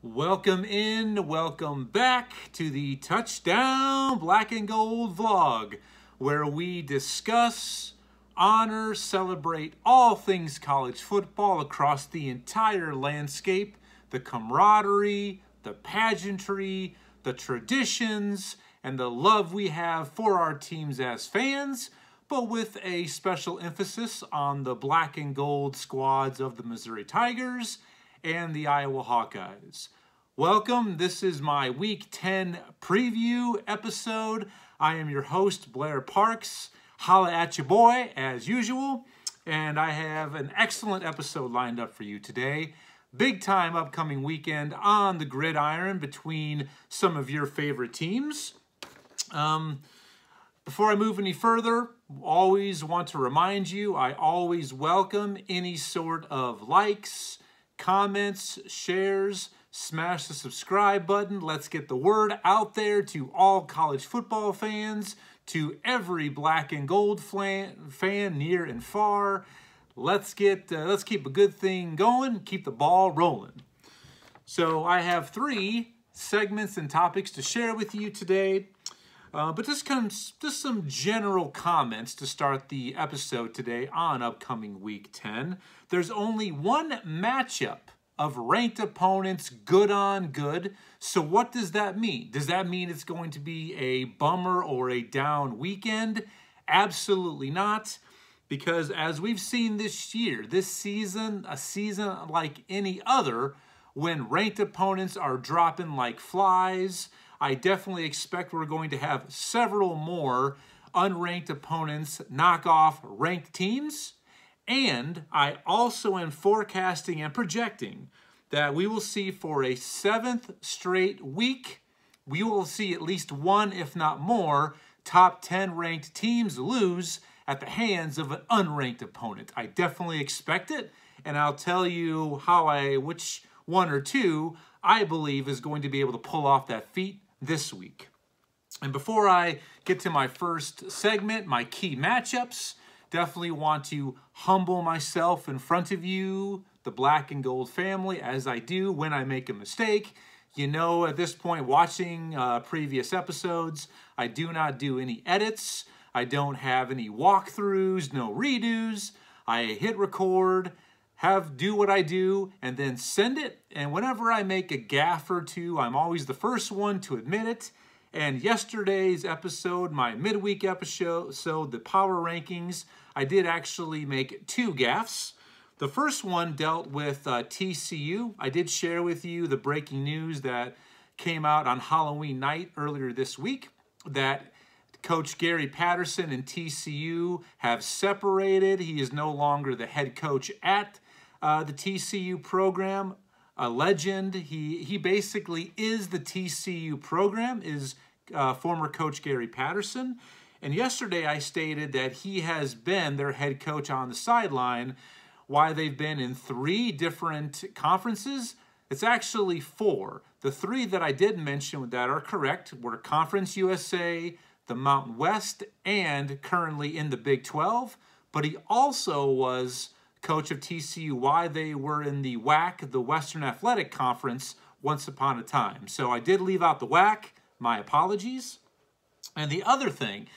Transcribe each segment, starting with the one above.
Welcome in, welcome back to the Touchdown Black and Gold vlog, where we discuss, honor, celebrate all things college football across the entire landscape, the camaraderie, the pageantry, the traditions, and the love we have for our teams as fans, but with a special emphasis on the black and gold squads of the Missouri Tigers and the Iowa Hawkeyes. Welcome. This is my Week 10 preview episode. I am your host, Blair Parks. Holla at your boy, as usual. And I have an excellent episode lined up for you today. Big time upcoming weekend on the gridiron between some of your favorite teams. Um, before I move any further, always want to remind you I always welcome any sort of likes, comments, shares, smash the subscribe button. Let's get the word out there to all college football fans, to every black and gold fan near and far. Let's get uh, let's keep a good thing going, keep the ball rolling. So I have three segments and topics to share with you today. Uh, but just kind of just some general comments to start the episode today on upcoming week 10. There's only one matchup of ranked opponents good on good. So what does that mean? Does that mean it's going to be a bummer or a down weekend? Absolutely not. Because as we've seen this year, this season, a season like any other, when ranked opponents are dropping like flies, I definitely expect we're going to have several more unranked opponents knock off ranked teams. And I also am forecasting and projecting that we will see for a seventh straight week, we will see at least one, if not more, top 10 ranked teams lose at the hands of an unranked opponent. I definitely expect it, and I'll tell you how I, which one or two I believe is going to be able to pull off that feat this week. And before I get to my first segment, my key matchups, definitely want to humble myself in front of you, the black and gold family, as I do when I make a mistake. You know, at this point, watching uh, previous episodes, I do not do any edits. I don't have any walkthroughs, no redos. I hit record, have do what I do, and then send it. And whenever I make a gaffe or two, I'm always the first one to admit it. And yesterday's episode, my midweek episode, so the power rankings, I did actually make two gaffes. The first one dealt with uh, TCU. I did share with you the breaking news that came out on Halloween night earlier this week that Coach Gary Patterson and TCU have separated. He is no longer the head coach at uh, the TCU program a legend. He he basically is the TCU program. Is uh, former coach Gary Patterson, and yesterday I stated that he has been their head coach on the sideline. Why they've been in three different conferences? It's actually four. The three that I did mention that are correct were Conference USA, the Mountain West, and currently in the Big 12. But he also was coach of TCU, why they were in the WAC, the Western Athletic Conference, once upon a time. So I did leave out the WAC. My apologies. And the other thing,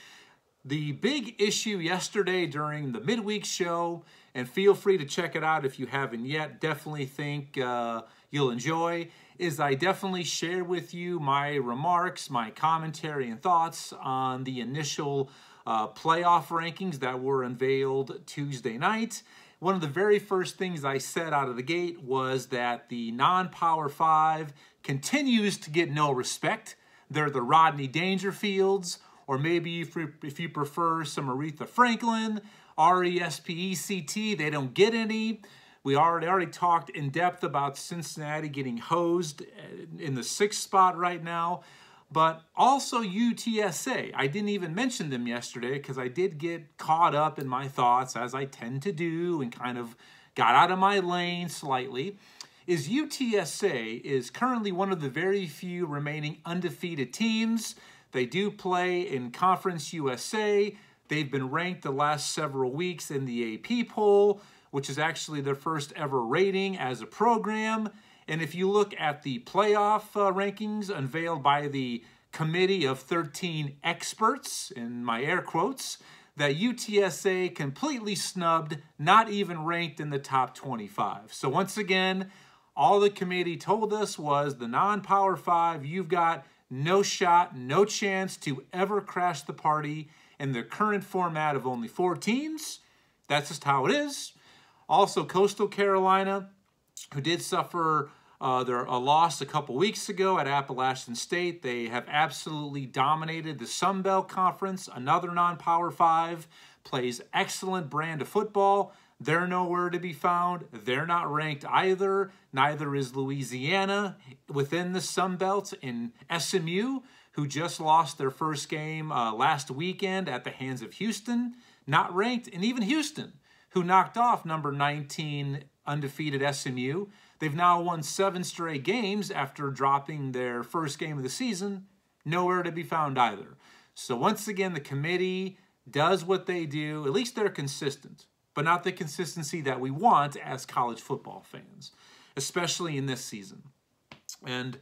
the big issue yesterday during the midweek show, and feel free to check it out if you haven't yet, definitely think uh, you'll enjoy, is I definitely shared with you my remarks, my commentary, and thoughts on the initial uh, playoff rankings that were unveiled Tuesday night. One of the very first things I said out of the gate was that the non Power Five continues to get no respect. They're the Rodney Dangerfields, or maybe if you, if you prefer some Aretha Franklin, R E S P E C T, they don't get any. We already already talked in depth about Cincinnati getting hosed uh, in the sixth spot right now but also UTSA. I didn't even mention them yesterday because I did get caught up in my thoughts, as I tend to do, and kind of got out of my lane slightly. Is UTSA is currently one of the very few remaining undefeated teams. They do play in Conference USA. They've been ranked the last several weeks in the AP poll, which is actually their first ever rating as a program. And if you look at the playoff uh, rankings unveiled by the committee of 13 experts, in my air quotes, that UTSA completely snubbed, not even ranked in the top 25. So once again, all the committee told us was the non-power five, you've got no shot, no chance to ever crash the party in the current format of only four teams. That's just how it is. Also, Coastal Carolina, who did suffer uh, their, a loss a couple weeks ago at Appalachian State. They have absolutely dominated the Sun Belt Conference. Another non-power five plays excellent brand of football. They're nowhere to be found. They're not ranked either. Neither is Louisiana within the Sun Belt in SMU, who just lost their first game uh, last weekend at the hands of Houston. Not ranked. And even Houston, who knocked off number 19 undefeated SMU. They've now won seven straight games after dropping their first game of the season. Nowhere to be found either. So once again, the committee does what they do. At least they're consistent, but not the consistency that we want as college football fans, especially in this season. And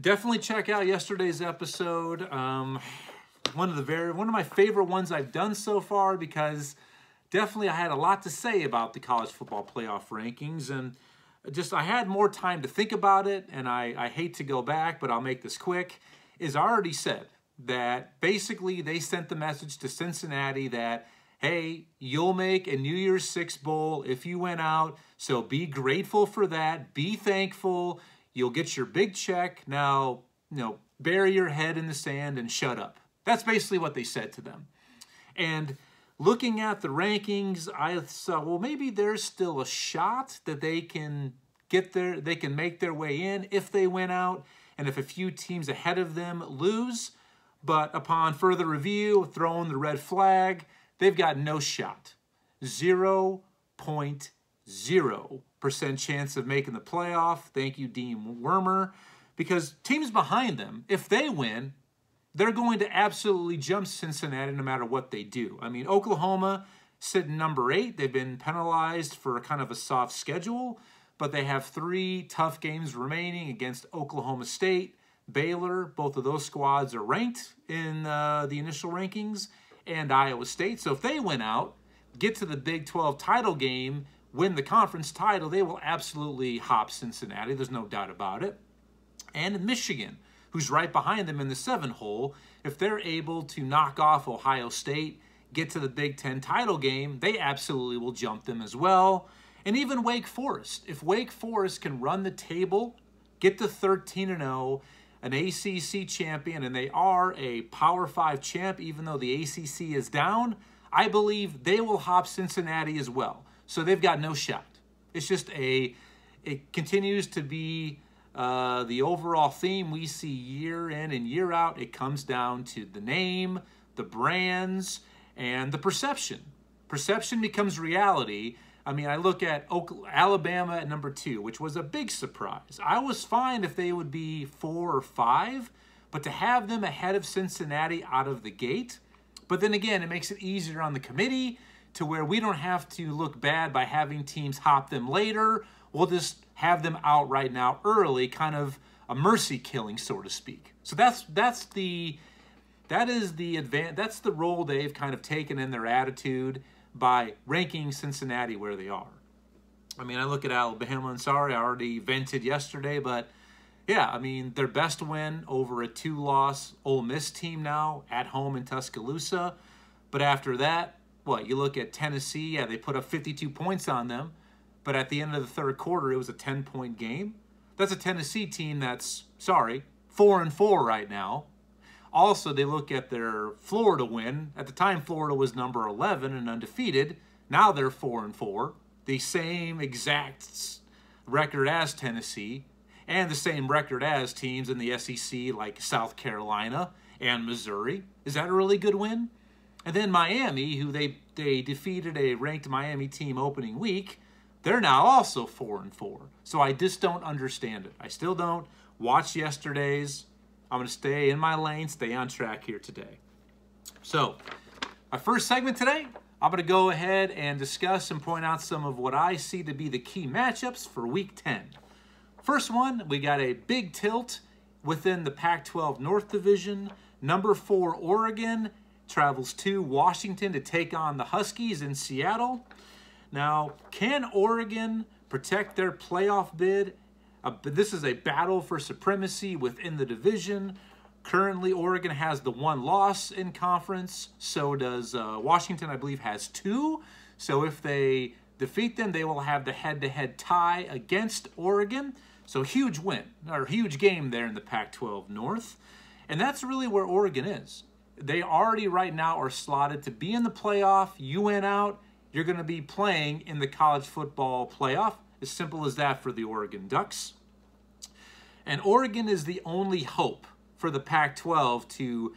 definitely check out yesterday's episode. Um, one of the very one of my favorite ones I've done so far because definitely I had a lot to say about the college football playoff rankings and just I had more time to think about it, and I, I hate to go back, but I'll make this quick, is I already said that basically they sent the message to Cincinnati that, hey, you'll make a New Year's Six Bowl if you went out, so be grateful for that, be thankful, you'll get your big check, now, you know, bury your head in the sand and shut up. That's basically what they said to them. And looking at the rankings, I thought, well, maybe there's still a shot that they can get there, they can make their way in if they win out, and if a few teams ahead of them lose. But upon further review, throwing the red flag, they've got no shot. 0.0% chance of making the playoff. Thank you, Dean Wormer. Because teams behind them, if they win, they're going to absolutely jump Cincinnati no matter what they do. I mean, Oklahoma sitting number eight. They've been penalized for a kind of a soft schedule, but they have three tough games remaining against Oklahoma State, Baylor. Both of those squads are ranked in uh, the initial rankings, and Iowa State. So if they win out, get to the Big 12 title game, win the conference title, they will absolutely hop Cincinnati. There's no doubt about it. And Michigan who's right behind them in the seven hole, if they're able to knock off Ohio State, get to the Big Ten title game, they absolutely will jump them as well. And even Wake Forest. If Wake Forest can run the table, get to 13 and 0, an ACC champion, and they are a Power 5 champ, even though the ACC is down, I believe they will hop Cincinnati as well. So they've got no shot. It's just a, it continues to be uh, the overall theme we see year in and year out, it comes down to the name, the brands, and the perception. Perception becomes reality. I mean, I look at Alabama at number two, which was a big surprise. I was fine if they would be four or five, but to have them ahead of Cincinnati out of the gate, but then again, it makes it easier on the committee to where we don't have to look bad by having teams hop them later. We'll just have them out right now early, kind of a mercy killing, so to speak. So that's that's the that is the advan- that's the role they've kind of taken in their attitude by ranking Cincinnati where they are. I mean, I look at Alabama and sorry, I already vented yesterday, but yeah, I mean, their best win over a two-loss Ole Miss team now at home in Tuscaloosa. But after that, what, you look at Tennessee, yeah, they put up 52 points on them. But at the end of the third quarter, it was a 10 point game. That's a Tennessee team that's, sorry, 4 and 4 right now. Also, they look at their Florida win. At the time, Florida was number 11 and undefeated. Now they're 4 and 4. The same exact record as Tennessee and the same record as teams in the SEC like South Carolina and Missouri. Is that a really good win? And then Miami, who they, they defeated a ranked Miami team opening week, they're now also four and four. So I just don't understand it. I still don't. Watch yesterday's. I'm going to stay in my lane, stay on track here today. So, our first segment today, I'm going to go ahead and discuss and point out some of what I see to be the key matchups for Week 10. First one, we got a big tilt within the Pac-12 North Division. Number four, Oregon travels to Washington to take on the Huskies in Seattle. Now, can Oregon protect their playoff bid? Uh, this is a battle for supremacy within the division. Currently, Oregon has the one loss in conference. So does uh, Washington, I believe, has two. So if they defeat them, they will have the head-to-head tie against Oregon. So huge win, or huge game there in the Pac-12 North. And that's really where Oregon is. They already right now are slotted to be in the playoff. Win out, you're going to be playing in the college football playoff. As simple as that for the Oregon Ducks. And Oregon is the only hope for the Pac-12 to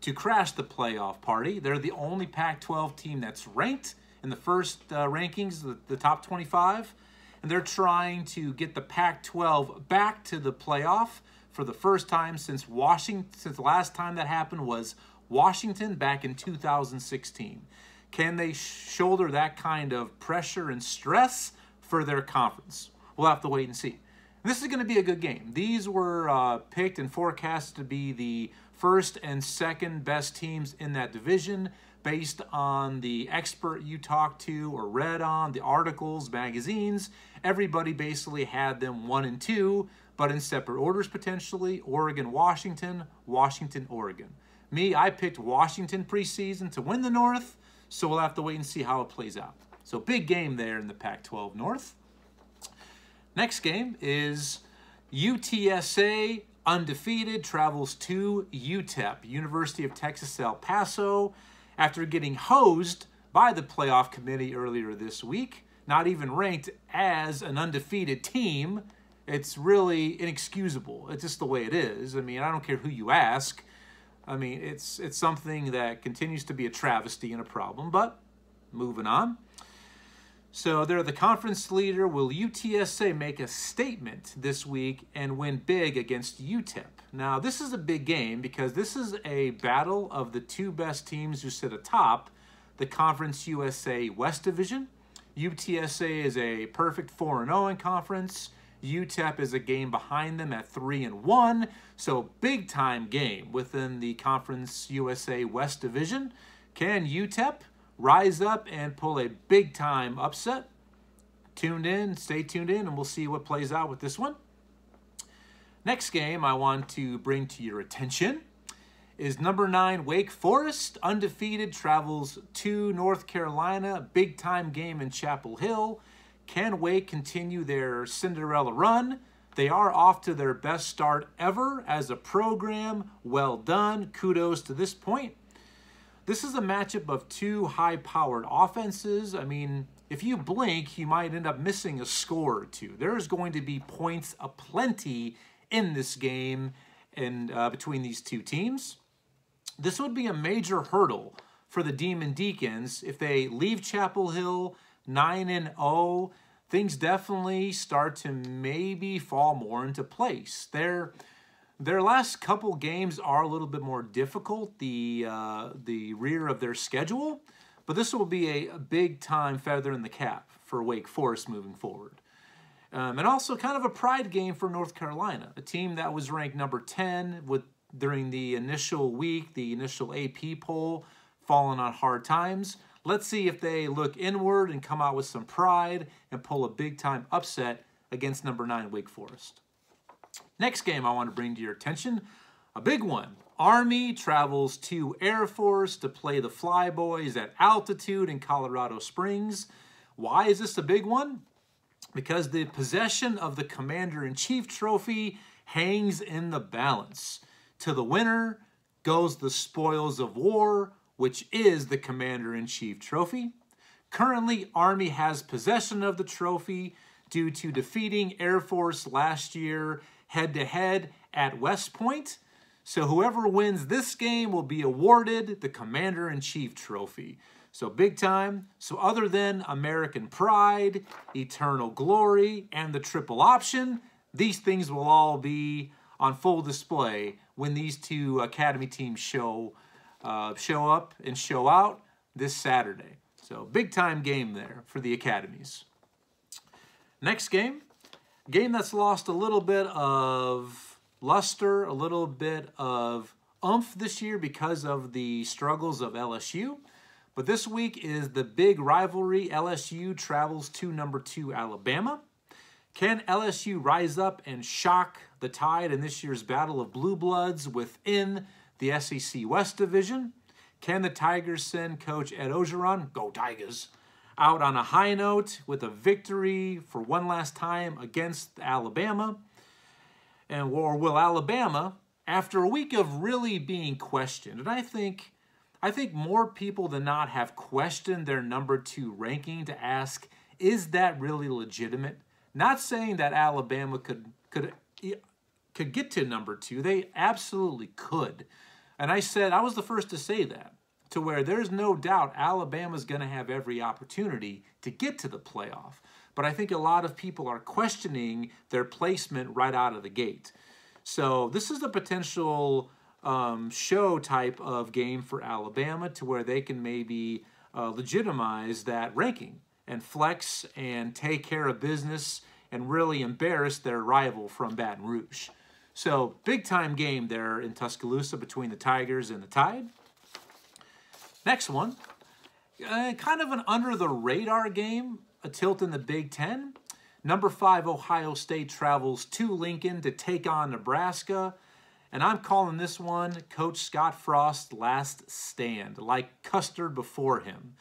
to crash the playoff party. They're the only Pac-12 team that's ranked in the first uh, rankings, the, the top 25, and they're trying to get the Pac-12 back to the playoff for the first time since Washington. Since the last time that happened was Washington back in 2016. Can they shoulder that kind of pressure and stress for their conference? We'll have to wait and see. This is going to be a good game. These were uh, picked and forecasted to be the first and second best teams in that division based on the expert you talked to or read on, the articles, magazines. Everybody basically had them one and two, but in separate orders potentially. Oregon, Washington, Washington, Oregon. Me, I picked Washington preseason to win the North, so we'll have to wait and see how it plays out. So big game there in the Pac-12 North. Next game is UTSA undefeated travels to UTEP, University of Texas El Paso after getting hosed by the playoff committee earlier this week, not even ranked as an undefeated team. It's really inexcusable. It's just the way it is. I mean, I don't care who you ask. I mean, it's it's something that continues to be a travesty and a problem, but moving on. So they're the conference leader. Will UTSA make a statement this week and win big against UTEP? Now, this is a big game because this is a battle of the two best teams who sit atop the Conference USA West Division. UTSA is a perfect 4-0 in conference. UTEP is a game behind them at 3 and 1. So big time game within the Conference USA West Division. Can UTEP rise up and pull a big time upset. Tuned in, stay tuned in, and we'll see what plays out with this one. Next game I want to bring to your attention is number nine, Wake Forest, undefeated, travels to North Carolina, big time game in Chapel Hill. Can Wake continue their Cinderella run? They are off to their best start ever as a program. Well done. Kudos to this point. This is a matchup of two high-powered offenses. I mean, if you blink, you might end up missing a score or two. There is going to be points aplenty in this game and uh, between these two teams. This would be a major hurdle for the Demon Deacons if they leave Chapel Hill 9 and 0. Things definitely start to maybe fall more into place. They're their last couple games are a little bit more difficult, the, uh, the rear of their schedule, but this will be a, a, big time feather in the cap for Wake Forest moving forward. Um, and also kind of a pride game for North Carolina, a team that was ranked number 10 with during the initial week, the initial AP poll, falling on hard times. Let's see if they look inward and come out with some pride and pull a big time upset against number 9 Wake Forest. Next game I want to bring to your attention, a big one. Army travels to Air Force to play the Flyboys at altitude in Colorado Springs. Why is this a big one? Because the possession of the Commander-in-Chief trophy hangs in the balance. To the winner goes the spoils of war, which is the Commander-in-Chief trophy. Currently, Army has possession of the trophy due to defeating Air Force last year head to head at West Point. So whoever wins this game will be awarded the Commander in Chief trophy. So big time. So other than American Pride, Eternal Glory, and the triple option, these things will all be on full display when these two Academy teams show uh, show up and show out this Saturday. So big time game there for the Academies. Next game, game that's lost a little bit of luster, a little bit of umph this year because of the struggles of LSU. But this week is the big rivalry. LSU travels to number two Alabama. Can LSU rise up and shock the tide in this year's battle of blue bloods within the SEC West Division? Can the Tigers send coach Ed Orgeron, go Tigers, out on a high note with a victory for one last time against Alabama? And or will Alabama, after a week of really being questioned, and I think I think more people than not have questioned their number two ranking to ask, is that really legitimate? Not saying that Alabama could could could get to number two. They absolutely could. And I said, I was the first to say that, to where there's no doubt Alabama's going to have every opportunity to get to the playoff. But I think a lot of people are questioning their placement right out of the gate. So this is a potential um, show type of game for Alabama to where they can maybe uh, legitimize that ranking and flex and take care of business and really embarrass their rival from Baton Rouge. So, big time game there in Tuscaloosa between the Tigers and the Tide. Next one, uh, kind of an under the radar game, a tilt in the Big Ten. Number five, Ohio State travels to Lincoln to take on Nebraska. And I'm calling this one Coach Scott Frost's last stand, like Custer before him.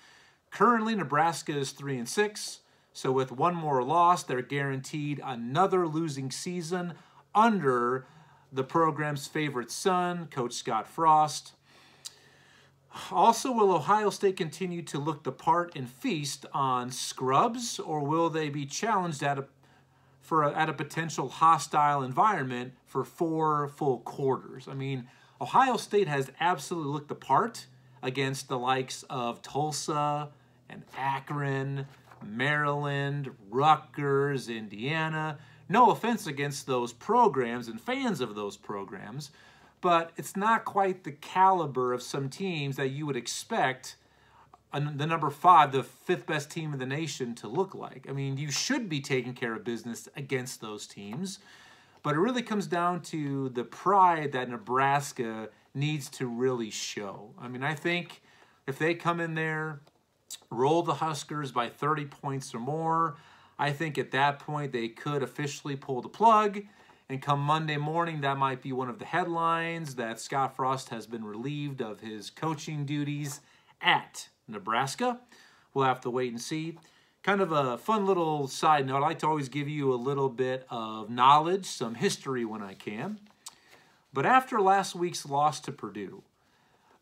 Currently, Nebraska is 3 and 6, so with one more loss, they're guaranteed another losing season under the program's favorite son, Coach Scott Frost. Also, will Ohio State continue to look the part and feast on scrubs, or will they be challenged at a for a, at a potential hostile environment for four full quarters? I mean, Ohio State has absolutely looked the part against the likes of Tulsa and Akron, Maryland, Rutgers, Indiana. No offense against those programs and fans of those programs, but it's not quite the caliber of some teams that you would expect the number five, the fifth best team in the nation, to look like. I mean, you should be taking care of business against those teams, but it really comes down to the pride that Nebraska needs to really show. I mean, I think if they come in there, roll the Huskers by 30 points or more, I think at that point they could officially pull the plug. And come Monday morning, that might be one of the headlines that Scott Frost has been relieved of his coaching duties at Nebraska. We'll have to wait and see. Kind of a fun little side note. I like to always give you a little bit of knowledge, some history when I can. But after last week's loss to Purdue,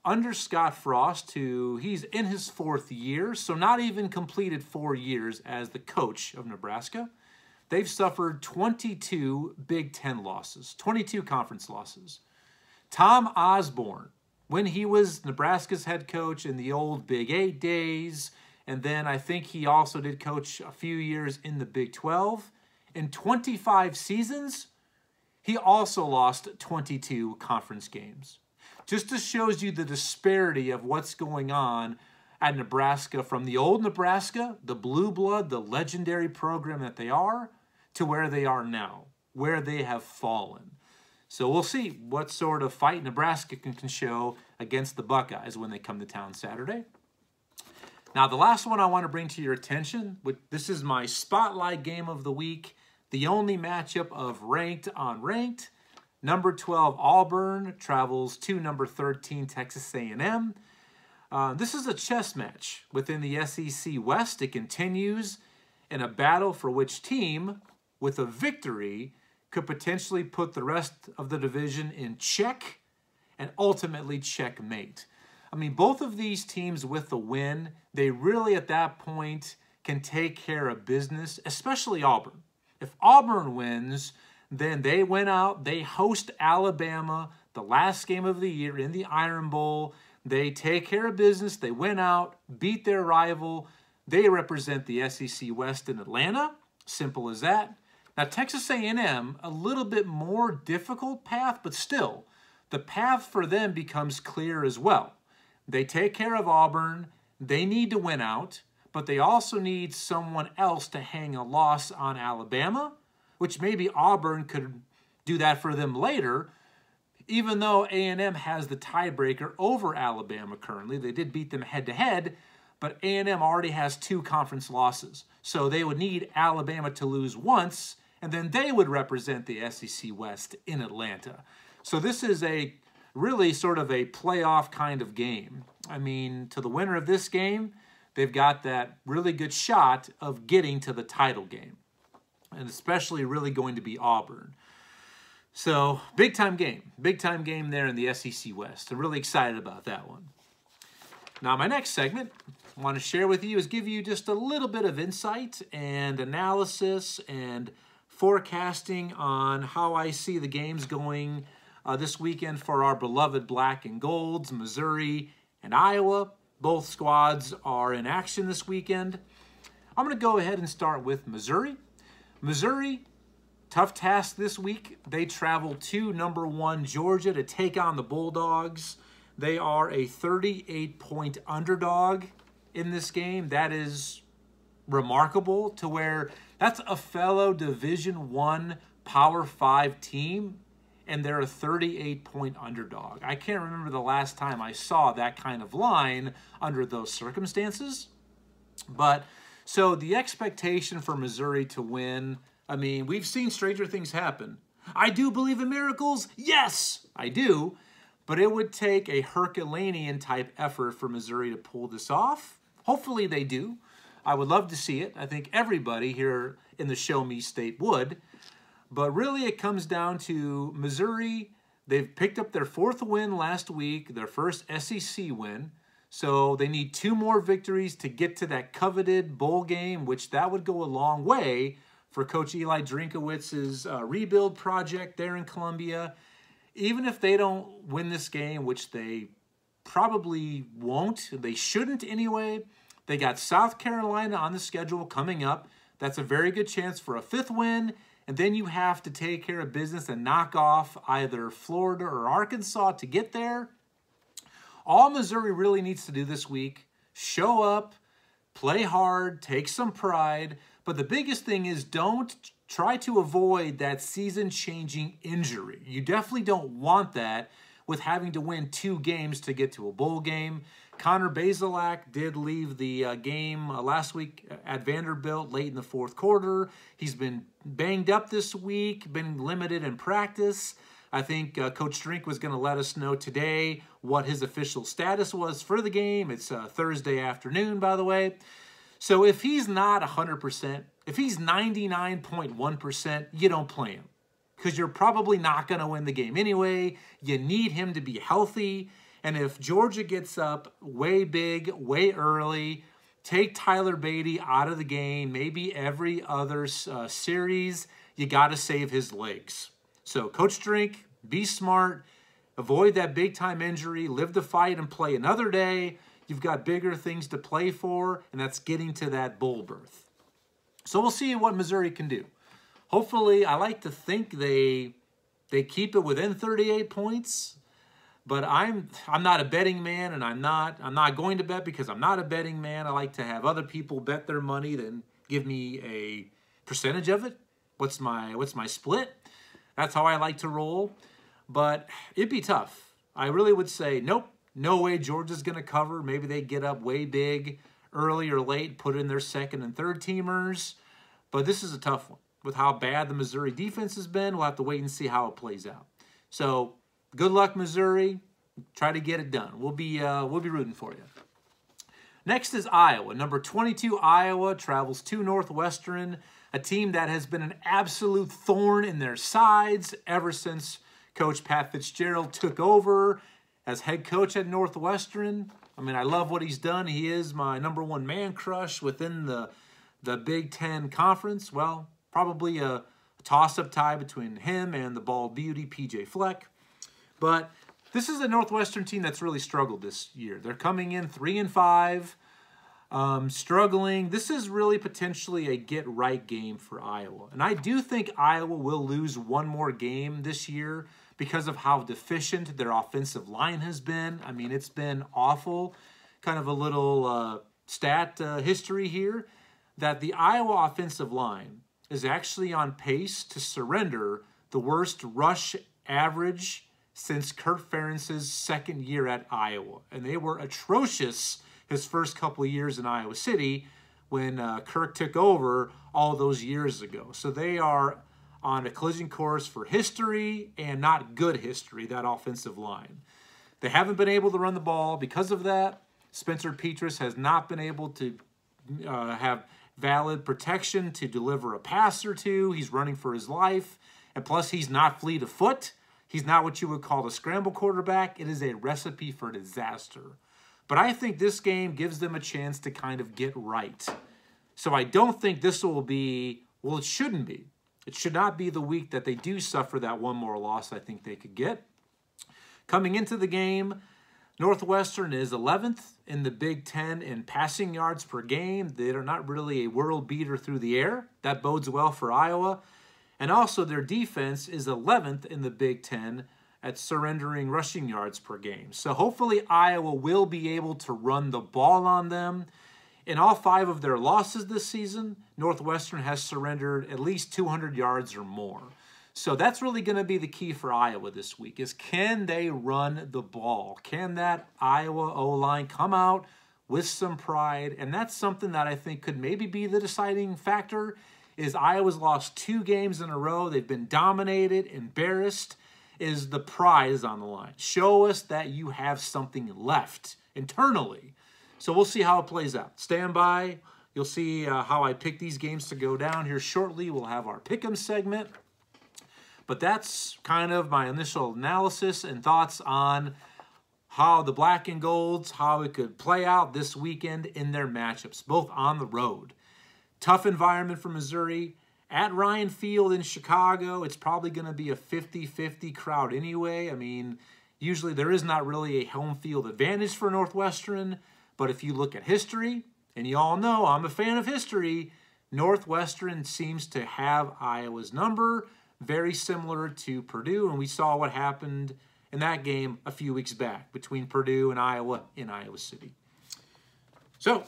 under Scott Frost, who he's in his fourth year, so not even completed four years as the coach of Nebraska. They've suffered 22 Big Ten losses, 22 conference losses. Tom Osborne, when he was Nebraska's head coach in the old Big Eight days, and then I think he also did coach a few years in the Big 12. In 25 seasons, he also lost 22 conference games just to shows you the disparity of what's going on at Nebraska from the old Nebraska, the blue blood, the legendary program that they are, to where they are now, where they have fallen. So we'll see what sort of fight Nebraska can, can show against the Buckeyes when they come to town Saturday. Now, the last one I want to bring to your attention, this is my spotlight game of the week, the only matchup of ranked on ranked. Number 12, Auburn travels to number 13, Texas A&M. Uh, this is a chess match within the SEC West. It continues in a battle for which team, with a victory, could potentially put the rest of the division in check and ultimately checkmate. I mean, both of these teams with the win, they really at that point can take care of business, especially Auburn. If Auburn wins, then they went out, they host Alabama the last game of the year in the Iron Bowl. They take care of business. They went out, beat their rival. They represent the SEC West in Atlanta. Simple as that. Now Texas A&M, a little bit more difficult path, but still, the path for them becomes clear as well. They take care of Auburn. They need to win out, but they also need someone else to hang a loss on Alabama which maybe Auburn could do that for them later, even though A&M has the tiebreaker over Alabama currently. They did beat them head-to-head, but A&M already has two conference losses. So they would need Alabama to lose once, and then they would represent the SEC West in Atlanta. So this is a really sort of a playoff kind of game. I mean, to the winner of this game, they've got that really good shot of getting to the title game, and especially really going to be Auburn. So, big time game. Big time game there in the SEC West. I'm really excited about that one. Now, my next segment I want to share with you is give you just a little bit of insight and analysis and forecasting on how I see the games going uh, this weekend for our beloved black and golds, Missouri and Iowa. Both squads are in action this weekend. I'm going to go ahead and start with Missouri. Missouri, tough task this week. They travel to number one Georgia to take on the Bulldogs. They are a 38 point underdog in this game. That is remarkable to where that's a fellow Division One Power Five team and they're a 38 point underdog. I can't remember the last time I saw that kind of line under those circumstances. But so the expectation for Missouri to win, I mean, we've seen stranger things happen. I do believe in miracles. Yes, I do. But it would take a Herculean type effort for Missouri to pull this off. Hopefully they do. I would love to see it. I think everybody here in the Show Me State would. But really, it comes down to Missouri. They've picked up their fourth win last week, their first SEC win. So they need two more victories to get to that coveted bowl game, which that would go a long way for Coach Eli Drinkwitz's uh, rebuild project there in Columbia. Even if they don't win this game, which they probably won't, they shouldn't anyway. They got South Carolina on the schedule coming up. That's a very good chance for a fifth win and then you have to take care of business and knock off either Florida or Arkansas to get there. All Missouri really needs to do this week, show up, play hard, take some pride, but the biggest thing is don't try to avoid that season-changing injury. You definitely don't want that with having to win two games to get to a bowl game. Connor Bazelak did leave the uh, game uh, last week at Vanderbilt late in the fourth quarter. He's been banged up this week, been limited in practice. I think uh, Coach Drink was going to let us know today what his official status was for the game. It's uh, Thursday afternoon, by the way. So if he's not 100%, if he's 99.1%, you don't play him because you're probably not going to win the game anyway. You need him to be healthy. And if Georgia gets up way big, way early, take Tyler Badie out of the game, maybe every other uh, series, you got to save his legs. So, Coach Drink, be smart, avoid that big time injury, live the fight, and play another day. You've got bigger things to play for, and that's getting to that bowl berth. So, we'll see what Missouri can do. Hopefully, I like to think they they keep it within 38 points. But I'm I'm not a betting man, and I'm not I'm not going to bet because I'm not a betting man. I like to have other people bet their money, then give me a percentage of it. What's my what's my split? That's how I like to roll. But it'd be tough. I really would say nope, no way Georgia's going to cover. Maybe they get up way big early or late, put in their second and third teamers. But this is a tough one. With how bad the Missouri defense has been, we'll have to wait and see how it plays out. So good luck, Missouri. Try to get it done. We'll be uh, we'll be rooting for you. Next is Iowa. Number 22 Iowa travels to Northwestern, a team that has been an absolute thorn in their sides ever since Coach Pat Fitzgerald took over as head coach at Northwestern. I mean, I love what he's done. He is my number one man crush within the the Big Ten Conference. Well, probably a toss-up tie between him and the bald beauty PJ Fleck. But this is a Northwestern team that's really struggled this year. They're coming in three and five, um, struggling. This is really potentially a get right game for Iowa. And I do think Iowa will lose one more game this year because of how deficient their offensive line has been. I mean, it's been awful. Kind of a little uh, stat uh, history here that the Iowa offensive line is actually on pace to surrender the worst rush average since Kirk Ferentz's second year at Iowa. And they were atrocious his first couple years in Iowa City when uh, Kirk took over all those years ago. So they are on a collision course for history and not good history, that offensive line. They haven't been able to run the ball because of that. Spencer Petras has not been able to uh, have valid protection to deliver a pass or two. He's running for his life. And plus, he's not fleet of foot. He's not what you would call a scramble quarterback. It is a recipe for disaster. But I think this game gives them a chance to kind of get right. So I don't think this will be, well, it shouldn't be. It should not be the week that they do suffer that one more loss I think they could get. Coming into the game, Northwestern is 11th in the Big Ten in passing yards per game. They're not really a world beater through the air. That bodes well for Iowa. And also, their defense is 11th in the Big Ten at surrendering rushing yards per game. So hopefully Iowa will be able to run the ball on them. In all five of their losses this season, Northwestern has surrendered at least 200 yards or more. So that's really going to be the key for Iowa this week is can they run the ball? Can that Iowa O-line come out with some pride? And that's something that I think could maybe be the deciding factor is Iowa's lost two games in a row. They've been dominated, embarrassed, is the prize on the line. Show us that you have something left internally. So we'll see how it plays out. Stand by. You'll see uh, how I pick these games to go down here shortly. We'll have our pick'em segment. But that's kind of my initial analysis and thoughts on how the black and golds, how it could play out this weekend in their matchups, both on the road. Tough environment for Missouri. At Ryan Field in Chicago, it's probably going to be a 50-50 crowd anyway. I mean, usually there is not really a home field advantage for Northwestern, but if you look at history, and you all know I'm a fan of history, Northwestern seems to have Iowa's number, very similar to Purdue, and we saw what happened in that game a few weeks back between Purdue and Iowa in Iowa City. So,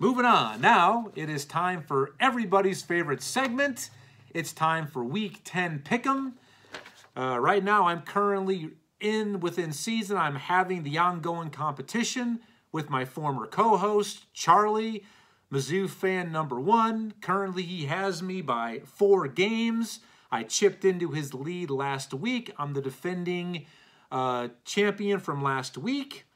Moving on. Now it is time for everybody's favorite segment. It's time for Week 10 Pick'em. Uh, right now, I'm currently in within season. I'm having the ongoing competition with my former co-host Charlie, Mizzou fan number one. Currently, he has me by four games. I chipped into his lead last week. I'm the defending uh, champion from last week.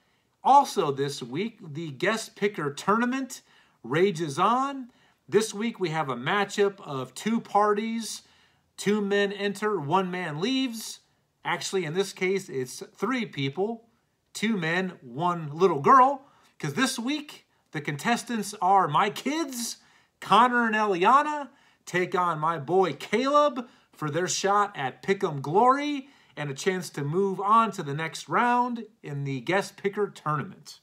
Also, this week, the guest picker tournament rages on. This week we have a matchup of two parties. Two men enter, one man leaves. Actually, in this case, it's three people. Two men, one little girl. Because this week, the contestants are my kids, Connor and Eliana, take on my boy Caleb for their shot at Pick'em Glory and a chance to move on to the next round in the guest picker tournament.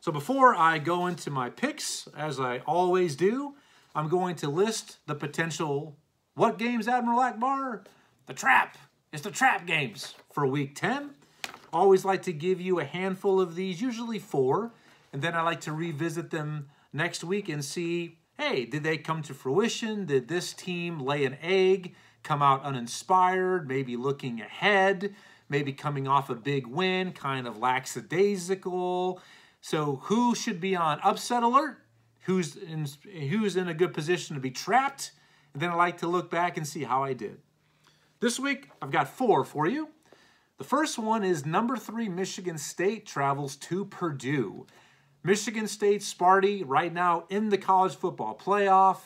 So before I go into my picks, as I always do, I'm going to list the potential what games, Admiral Ackbar? The trap. It's the trap games for week 10. Always like to give you a handful of these, usually four, and then I like to revisit them next week and see, hey, did they come to fruition? Did this team lay an egg, come out uninspired, maybe looking ahead, maybe coming off a big win, kind of lackadaisical? So who should be on upset alert? Who's in, who's in a good position to be trapped? And then I like to look back and see how I did. This week, I've got four for you. The first one is number three Michigan State travels to Purdue. Michigan State Sparty right now in the college football playoff,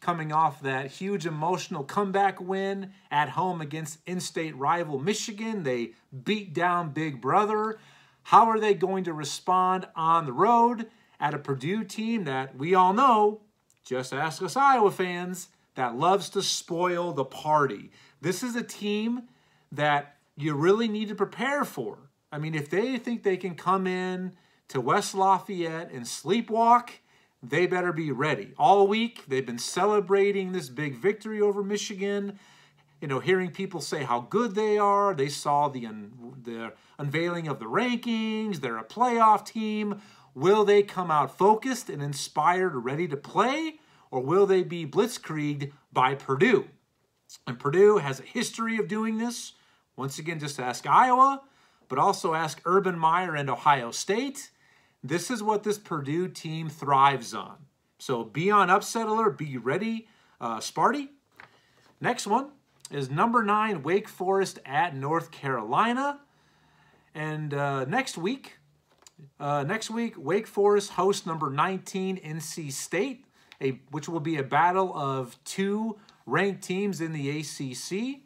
coming off that huge emotional comeback win at home against in-state rival Michigan. They beat down Big Brother. How are they going to respond on the road at a Purdue team that we all know, just ask us Iowa fans, that loves to spoil the party? This is a team that you really need to prepare for. I mean, if they think they can come in to West Lafayette and sleepwalk, they better be ready. All week, they've been celebrating this big victory over Michigan you know, hearing people say how good they are. They saw the, un the unveiling of the rankings. They're a playoff team. Will they come out focused and inspired, ready to play? or will they be blitzkrieged by Purdue? And Purdue has a history of doing this. Once again, just ask Iowa, but also ask Urban Meyer and Ohio State. This is what this Purdue team thrives on. So be on upset alert, be ready, uh, Sparty. Next one is number nine, Wake Forest at North Carolina. And uh, next week, uh, next week, Wake Forest hosts number 19, NC State, a, which will be a battle of two ranked teams in the ACC.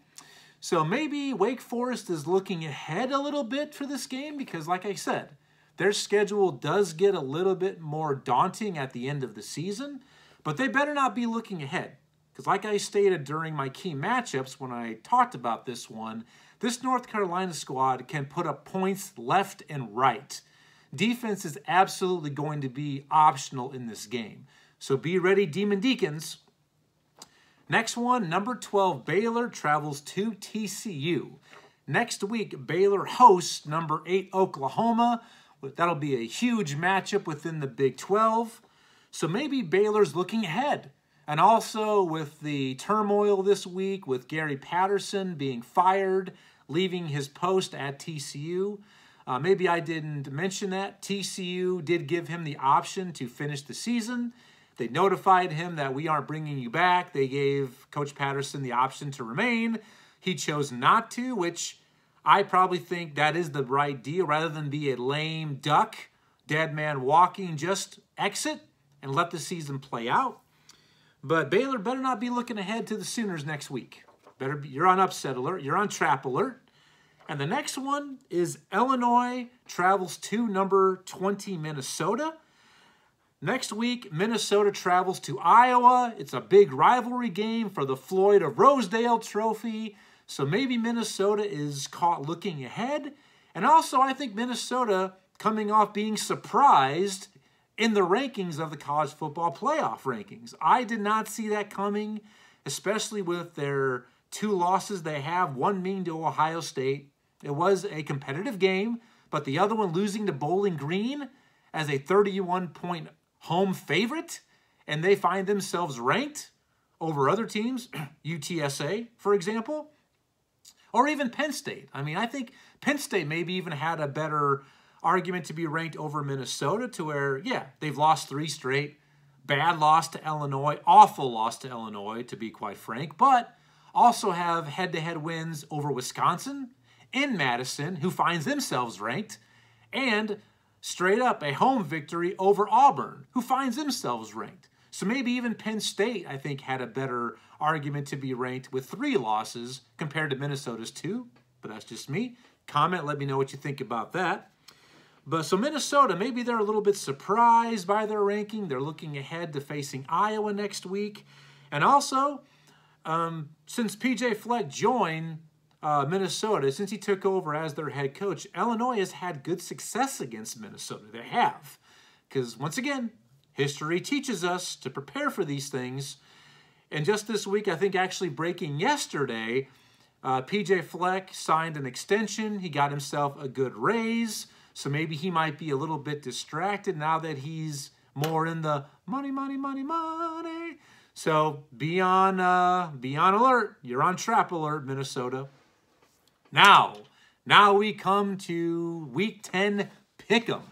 So maybe Wake Forest is looking ahead a little bit for this game because, like I said, their schedule does get a little bit more daunting at the end of the season, but they better not be looking ahead. Because, like I stated during my key matchups when I talked about this one, this North Carolina squad can put up points left and right. Defense is absolutely going to be optional in this game. So be ready, Demon Deacons. Next one, number 12, Baylor travels to TCU. Next week, Baylor hosts number 8, Oklahoma. That'll be a huge matchup within the Big 12. So maybe Baylor's looking ahead. And also with the turmoil this week with Gary Patterson being fired, leaving his post at TCU, uh, maybe I didn't mention that. TCU did give him the option to finish the season. They notified him that we aren't bringing you back. They gave Coach Patterson the option to remain. He chose not to, which I probably think that is the right deal rather than be a lame duck, dead man walking, just exit and let the season play out. But Baylor better not be looking ahead to the Sooners next week. Better be, you're on upset alert, you're on trap alert. And the next one is Illinois travels to number 20 Minnesota. Next week, Minnesota travels to Iowa. It's a big rivalry game for the Floyd of Rosedale Trophy. So maybe Minnesota is caught looking ahead. And also, I think Minnesota coming off being surprised in the rankings of the college football playoff rankings. I did not see that coming, especially with their two losses they have, one being to Ohio State. It was a competitive game, but the other one losing to Bowling Green as a 31 point home favorite, and they find themselves ranked over other teams, UTSA, for example or even Penn State. I mean, I think Penn State maybe even had a better argument to be ranked over Minnesota to where, yeah, they've lost three straight. Bad loss to Illinois, awful loss to Illinois, to be quite frank, but also have head to head wins over Wisconsin in Madison, who finds themselves ranked, and straight up a home victory over Auburn, who finds themselves ranked. So maybe even Penn State, I think, had a better argument to be ranked with three losses compared to Minnesota's two, but that's just me. Comment, let me know what you think about that. But so Minnesota, maybe they're a little bit surprised by their ranking. They're looking ahead to facing Iowa next week. And also, um, since PJ Fleck joined uh, Minnesota, since he took over as their head coach, Illinois has had good success against Minnesota. They have. Because once again, History teaches us to prepare for these things. And just this week, I think actually breaking yesterday, uh, PJ Fleck signed an extension. He got himself a good raise. So maybe he might be a little bit distracted now that he's more in the money, money, money, money. So be on, uh, be on alert. You're on trap alert, Minnesota. Now, now we come to week 10 pick'em.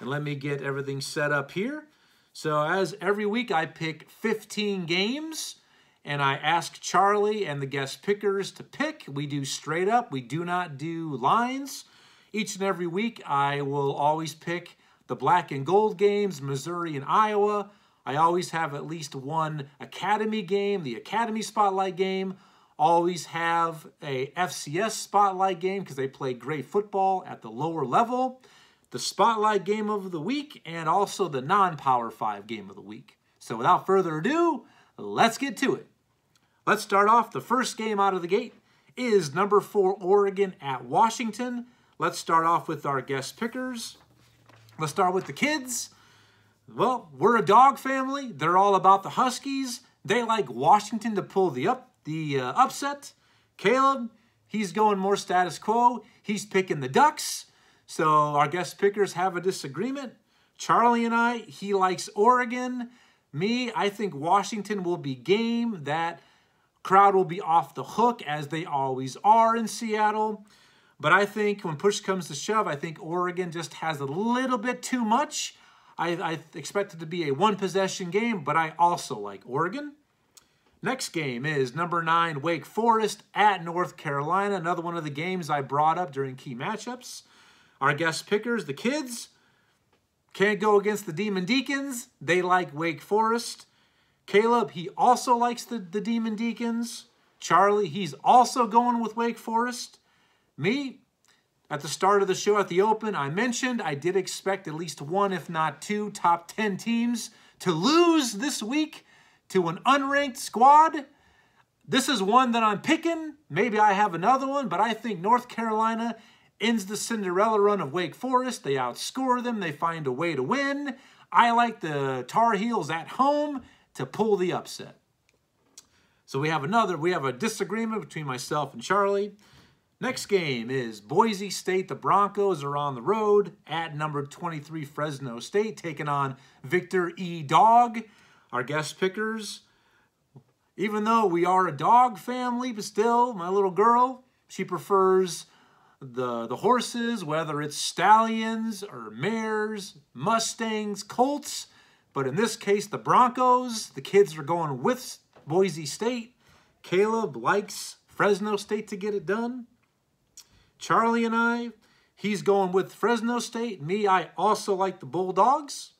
And let me get everything set up here. So as every week, I pick 15 games and I ask Charlie and the guest pickers to pick. We do straight up. We do not do lines. Each and every week, I will always pick the black and gold games, Missouri and Iowa. I always have at least one academy game, the academy spotlight game. Always have a FCS spotlight game because they play great football at the lower level the spotlight game of the week, and also the non Power 5 game of the week. So without further ado, let's get to it. Let's start off. The first game out of the gate is number four Oregon at Washington. Let's start off with our guest pickers. Let's start with the kids. Well, we're a dog family. They're all about the Huskies. They like Washington to pull the up the uh, upset. Caleb, he's going more status quo. He's picking the Ducks. So our guest pickers have a disagreement. Charlie and I, he likes Oregon. Me, I think Washington will be game. That crowd will be off the hook as they always are in Seattle. But I think when push comes to shove, I think Oregon just has a little bit too much. I, I expect it to be a one possession game, but I also like Oregon. Next game is number nine, Wake Forest at North Carolina. Another one of the games I brought up during key matchups. Our guest pickers, the kids, can't go against the Demon Deacons. They like Wake Forest. Caleb, he also likes the, the Demon Deacons. Charlie, he's also going with Wake Forest. Me, at the start of the show at the Open, I mentioned I did expect at least one, if not two, top 10 teams to lose this week to an unranked squad. This is one that I'm picking. Maybe I have another one, but I think North Carolina ends the Cinderella run of Wake Forest. They outscore them. They find a way to win. I like the Tar Heels at home to pull the upset. So we have another, we have a disagreement between myself and Charlie. Next game is Boise State. The Broncos are on the road at number 23 Fresno State, taking on Victor E. Dog our guest pickers. Even though we are a dog family, but still, my little girl, she prefers the, the horses, whether it's stallions or mares, Mustangs, Colts. But in this case, the Broncos, the kids are going with Boise State. Caleb likes Fresno State to get it done. Charlie and I, he's going with Fresno State. Me, I also like the Bulldogs.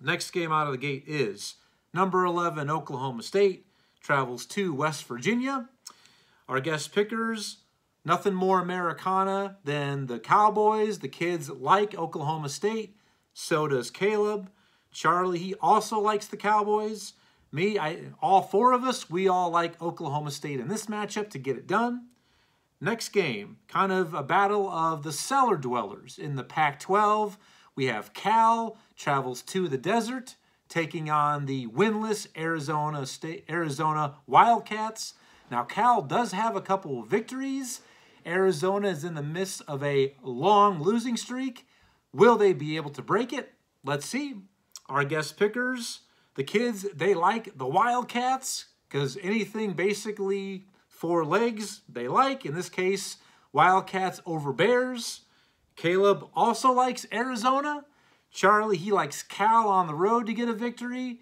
Next game out of the gate is Number 11, Oklahoma State, travels to West Virginia. Our guest pickers, nothing more Americana than the Cowboys. The kids like Oklahoma State. So does Caleb. Charlie, he also likes the Cowboys. Me, I, all four of us, we all like Oklahoma State in this matchup to get it done. Next game, kind of a battle of the cellar dwellers in the Pac-12. We have Cal travels to the desert taking on the winless Arizona State Arizona Wildcats. Now Cal does have a couple of victories. Arizona is in the midst of a long losing streak. Will they be able to break it? Let's see. Our guest pickers, the kids, they like the Wildcats because anything basically four legs they like. In this case, Wildcats over Bears. Caleb also likes Arizona. Charlie, he likes Cal on the road to get a victory.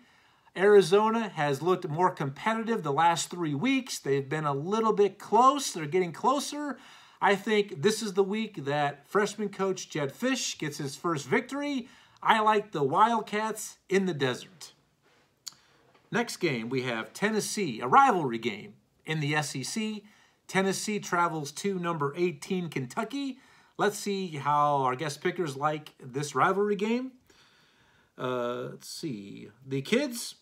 Arizona has looked more competitive the last three weeks. They've been a little bit close. They're getting closer. I think this is the week that freshman coach Jedd Fisch gets his first victory. I like the Wildcats in the desert. Next game, we have Tennessee, a rivalry game in the SEC. Tennessee travels to number 18 Kentucky. Let's see how our guest pickers like this rivalry game. Uh, let's see. The kids,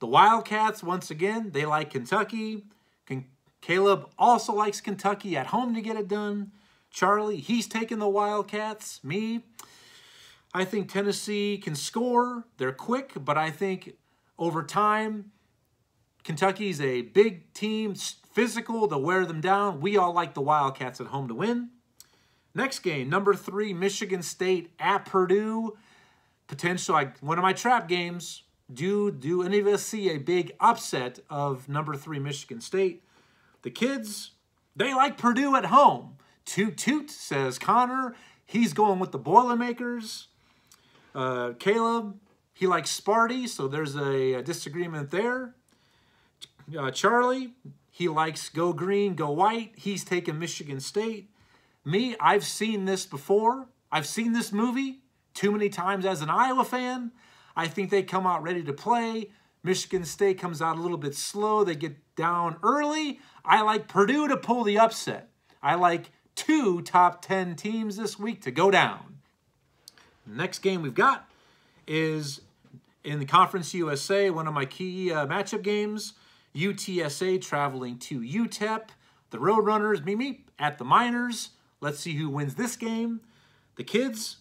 the Wildcats, once again, they like Kentucky. Can, Caleb also likes Kentucky at home to get it done. Charlie, he's taking the Wildcats. Me, I think Tennessee can score. They're quick, but I think over time, Kentucky's a big team, physical to wear them down. We all like the Wildcats at home to win. Next game, number three, Michigan State at Purdue. Potential, like one of my trap games. Do, do any of us see a big upset of number three, Michigan State? The kids, they like Purdue at home. Toot toot, says Connor. He's going with the Boilermakers. Uh, Caleb, he likes Sparty, so there's a, a disagreement there. Uh, Charlie, he likes go green, go white. He's taking Michigan State. Me, I've seen this before. I've seen this movie too many times as an Iowa fan. I think they come out ready to play. Michigan State comes out a little bit slow. They get down early. I like Purdue to pull the upset. I like two top 10 teams this week to go down. Next game we've got is in the Conference USA, one of my key uh, matchup games. UTSA traveling to UTEP. The Roadrunners, me, me, at the Miners. Let's see who wins this game. The kids,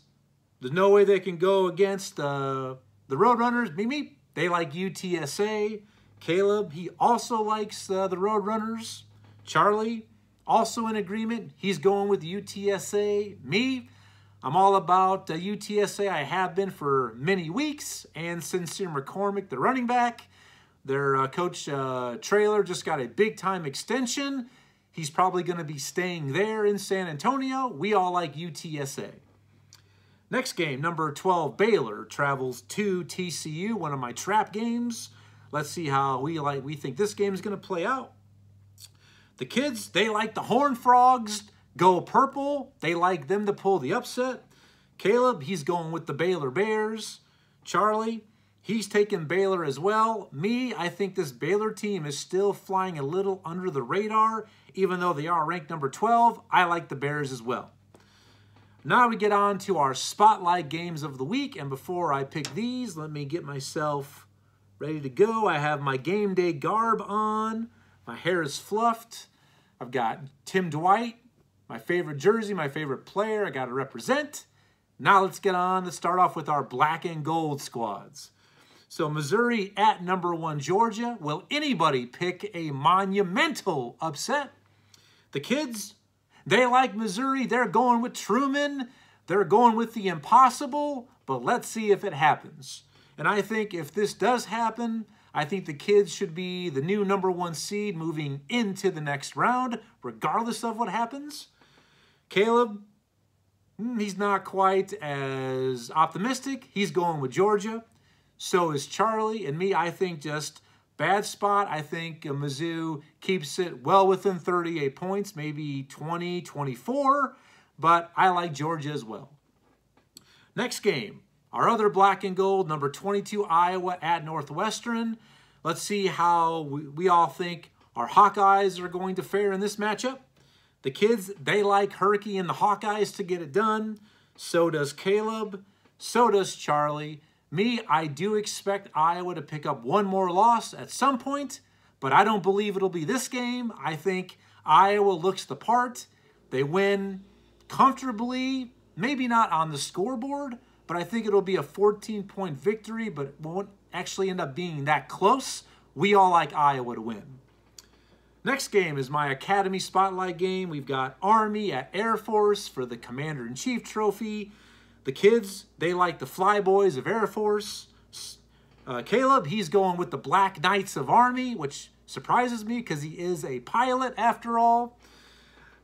there's no way they can go against uh, the Roadrunners. Me, me, they like UTSA. Caleb, he also likes uh, the Roadrunners. Charlie, also in agreement. He's going with UTSA. Me, I'm all about uh, UTSA. I have been for many weeks. And Sincere McCormick, the running back. Their uh, coach uh, Traylor just got a big time extension. He's probably going to be staying there in San Antonio. We all like UTSA. Next game, number 12, Baylor travels to TCU, one of my trap games. Let's see how we like we think this game is going to play out. The kids, they like the Horn Frogs go purple. They like them to pull the upset. Caleb, he's going with the Baylor Bears. Charlie, he's taken Baylor as well. Me, I think this Baylor team is still flying a little under the radar, even though they are ranked number 12. I like the Bears as well. Now we get on to our spotlight games of the week. And before I pick these, let me get myself ready to go. I have my game day garb on. My hair is fluffed. I've got Tim Dwight, my favorite jersey, my favorite player I got to represent. Now let's get on to start off with our black and gold squads. So Missouri at number one Georgia. Will anybody pick a monumental upset? The kids they like Missouri. They're going with Truman. They're going with the impossible, but let's see if it happens. And I think if this does happen, I think the kids should be the new number one seed moving into the next round, regardless of what happens. Caleb, hmm, he's not quite as optimistic. He's going with Georgia. So is Charlie. And me, I think just Bad spot, I think uh, Mizzou keeps it well within 38 points, maybe 20, 24, but I like Georgia as well. Next game, our other black and gold, number 22, Iowa at Northwestern. Let's see how we, we all think our Hawkeyes are going to fare in this matchup. The kids, they like Herky and the Hawkeyes to get it done. So does Caleb. So does Charlie. Me, I do expect Iowa to pick up one more loss at some point, but I don't believe it'll be this game. I think Iowa looks the part. They win comfortably, maybe not on the scoreboard, but I think it'll be a 14 point victory, but won't actually end up being that close. We all like Iowa to win. Next game is my Academy Spotlight game. We've got Army at Air Force for the Commander in Chief Trophy. The kids, they like the Flyboys of Air Force. Uh, Caleb, he's going with the Black Knights of Army, which surprises me because he is a pilot after all.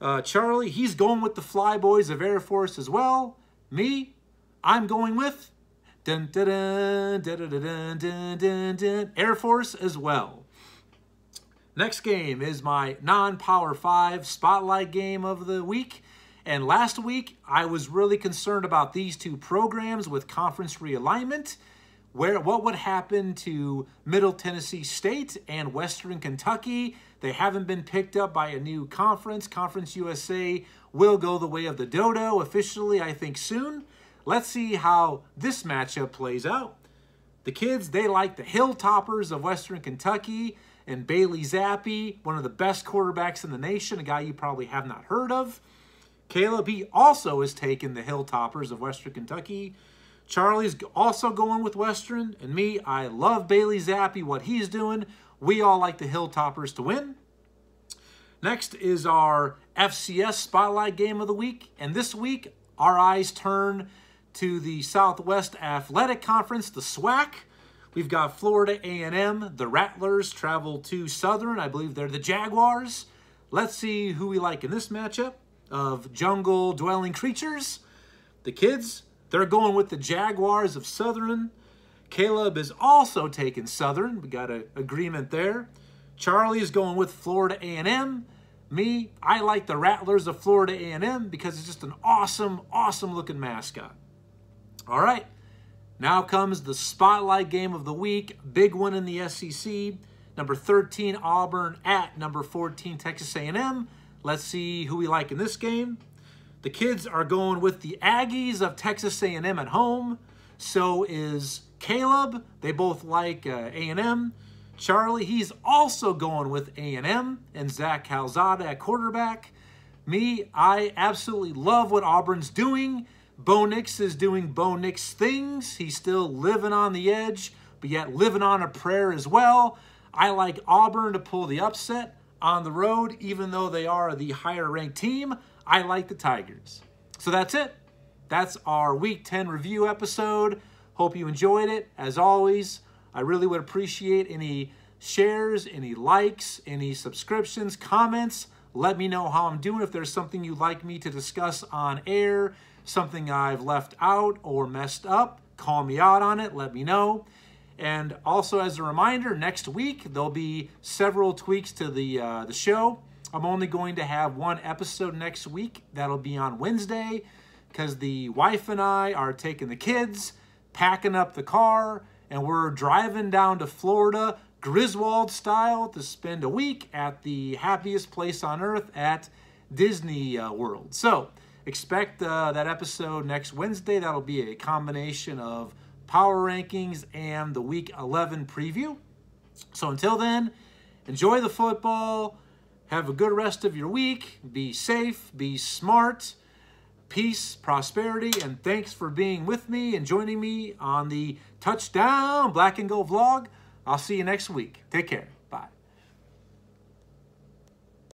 Uh, Charlie, he's going with the Flyboys of Air Force as well. Me, I'm going with dun, dun, dun, Air Force as well. Next game is my non-Power 5 Spotlight game of the week. And last week, I was really concerned about these two programs with conference realignment. Where what would happen to Middle Tennessee State and Western Kentucky? They haven't been picked up by a new conference. Conference USA will go the way of the dodo officially, I think, soon. Let's see how this matchup plays out. The kids, they like the Hilltoppers of Western Kentucky and Bailey Zappe, one of the best quarterbacks in the nation, a guy you probably have not heard of. Caleb, he also has taken the Hilltoppers of Western Kentucky. Charlie's also going with Western. And me, I love Bailey Zappe, what he's doing. We all like the Hilltoppers to win. Next is our FCS Spotlight Game of the Week. And this week, our eyes turn to the Southwest Athletic Conference, the SWAC. We've got Florida A&M. The Rattlers travel to Southern. I believe they're the Jaguars. Let's see who we like in this matchup of jungle dwelling creatures. The kids, they're going with the Jaguars of Southern. Caleb is also taking Southern. We got an agreement there. Charlie is going with Florida A&M. Me, I like the Rattlers of Florida A&M because it's just an awesome, awesome looking mascot. All right, now comes the spotlight game of the week. Big one in the SEC. Number 13, Auburn at number 14, Texas A&M. Let's see who we like in this game. The kids are going with the Aggies of Texas A&M at home. So is Caleb. They both like uh, A&M. Charlie, he's also going with A&M and Zach Calzada at quarterback. Me, I absolutely love what Auburn's doing. Bo Nix is doing Bo Nix things. He's still living on the edge, but yet living on a prayer as well. I like Auburn to pull the upset on the road, even though they are the higher ranked team, I like the Tigers. So that's it. that's our Week 10 review episode. Hope you enjoyed it. As always, I really would appreciate any shares, any likes, any subscriptions, comments. Let me know how I'm doing. If there's something you'd like me to discuss on air, something I've left out or messed up, call me out on it. Let me know. And also, as a reminder, next week there'll be several tweaks to the uh, the show. I'm only going to have one episode next week. That'll be on Wednesday because the wife and I are taking the kids, packing up the car, and we're driving down to Florida, Griswold style, to spend a week at the happiest place on earth at Disney uh, World. So expect uh, that episode next Wednesday. That'll be a combination of power rankings and the week 11 preview. So until then, enjoy the football. Have a good rest of your week. Be safe, be smart. Peace, prosperity, and thanks for being with me and joining me on the Touchdown Black and Gold vlog. I'll see you next week. Take care.